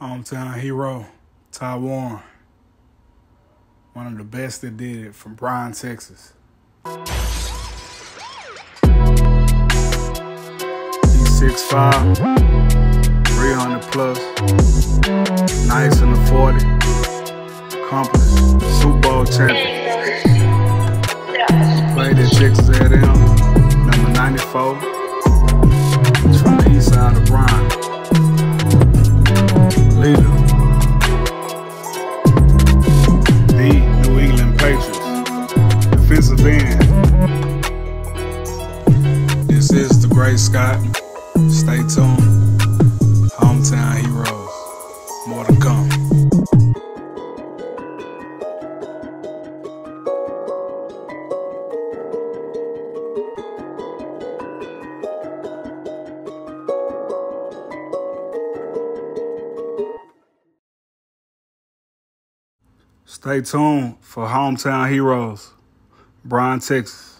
Hometown hero, Ty Warren. One of the best that did it from Bryan, Texas. He's 6'5, 300 plus, nice in the 40, accomplished, Super Bowl champion. Played at Texas A&M, number 94. This is the Great Scott. Stay tuned. Hometown Heroes. More to come. Stay tuned for Hometown Heroes, Bryan, Texas.